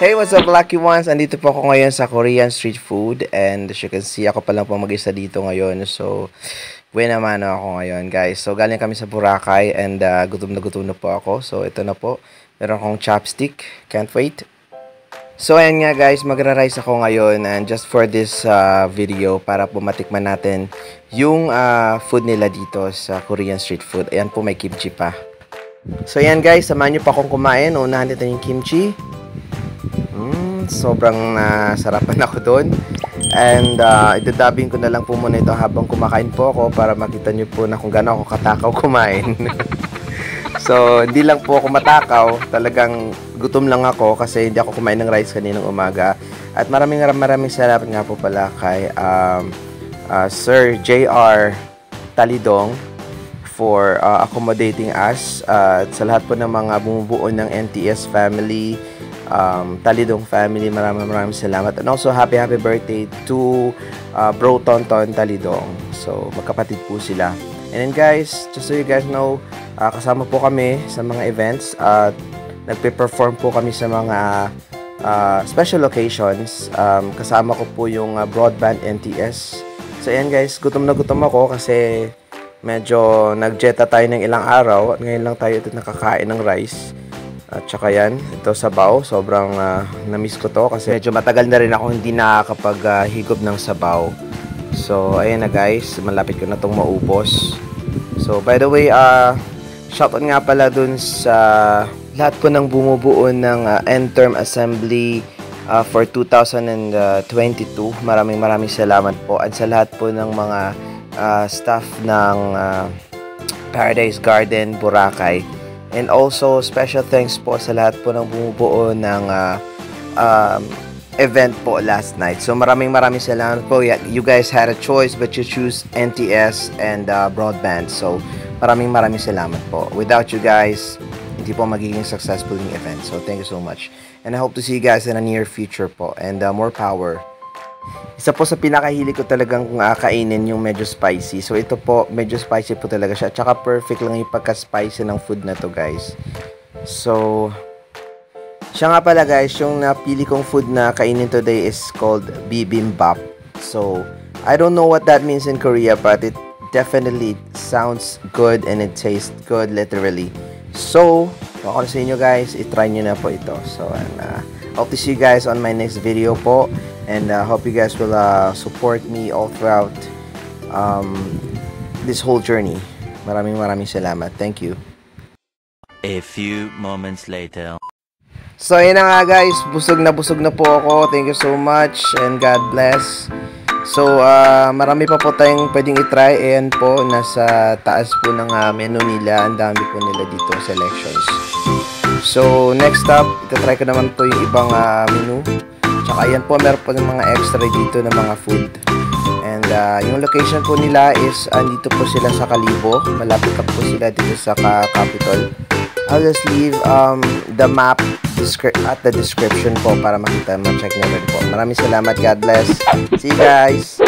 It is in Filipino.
Hey, what's up lucky ones? Andito po ako ngayon sa Korean street food and as you can see, ako pa lang po mag-isa dito ngayon. So, naman ako ngayon guys. So, galing kami sa Boracay and uh, gutom na gutom na po ako. So, ito na po. Meron akong chopstick. Can't wait. So, ayan nga guys, magra-rice ako ngayon and just for this uh, video para po matikman natin yung uh, food nila dito sa Korean street food. Ayan po, may kimchi pa. So, ayan guys, samahan nyo pa akong kumain. Unahan dito yung kimchi sobrang uh, sarapan ako doon. And uh, idadabing ko na lang po muna ito habang kumakain po ako para makita nyo po na kung gaano ako katakaw kumain. so, hindi lang po ako matakaw. Talagang gutom lang ako kasi hindi ako kumain ng rice kaninang umaga. At maraming maraming salamat nga po pala kay um, uh, Sir JR Talidong for uh, accommodating us uh, at sa lahat po ng mga bumubuo ng NTS family um, Talidong family. Maraming maraming salamat. And also, happy happy birthday to uh, Bro Tonton Talidong. So, magkapatid po sila. And then guys, just so you guys know, uh, kasama po kami sa mga events at nagpe-perform po kami sa mga uh, special occasions. Um, kasama ko po yung uh, Broadband NTS. So, ayan guys, gutom na gutom ako kasi medyo nagjeta tayo ng ilang araw at ngayon lang tayo ito nakakain ng rice. At saka yan, ito sabaw. Sobrang uh, na-miss ko to kasi medyo matagal na rin ako hindi nakakapag-higop uh, ng sabaw. So, ayan na guys. Malapit ko na itong maubos. So, by the way, uh, shoutout nga pala dun sa lahat po ng bumubuo ng uh, end-term assembly uh, for 2022. Maraming maraming salamat po. At sa lahat po ng mga uh, staff ng uh, Paradise Garden, Boracay And also, special thanks po sa lahat po ng bumubuo ng uh, um, event po last night. So maraming maraming salamat po. You guys had a choice but you choose NTS and uh, broadband. So maraming maraming salamat po. Without you guys, hindi po magiging successful yung event. So thank you so much. And I hope to see you guys in a near future po. And uh, more power isa po sa pinakahili ko talagang uh, kainin yung medyo spicy. So ito po, medyo spicy po talaga siya. Tsaka perfect lang yung pagka-spicy ng food na to guys. So, siya nga pala guys, yung napili kong food na kainin today is called bibimbap. So, I don't know what that means in Korea but it definitely sounds good and it tastes good literally. So, ako sa inyo guys, itry nyo na po ito. So, and, uh, hope to see you guys on my next video po and uh, hope you guys will uh, support me all throughout um, this whole journey. Maraming maraming salamat. Thank you. A few moments later. So, yun na nga guys. Busog na busog na po ako. Thank you so much and God bless. So, uh, marami pa po tayong pwedeng itry. Ayan po, nasa taas po ng uh, menu nila. Ang dami po nila dito selections. So, next up, itatry ko naman po yung ibang uh, menu. Ayan po, meron po ng mga extra dito na mga food. And uh, yung location po nila is andito po sila sa Kalibo. Malapit po sila dito sa Capitol. I'll just leave um, the map at the description po para makita, ma-check nyo rin po. Maraming salamat. God bless. See you guys.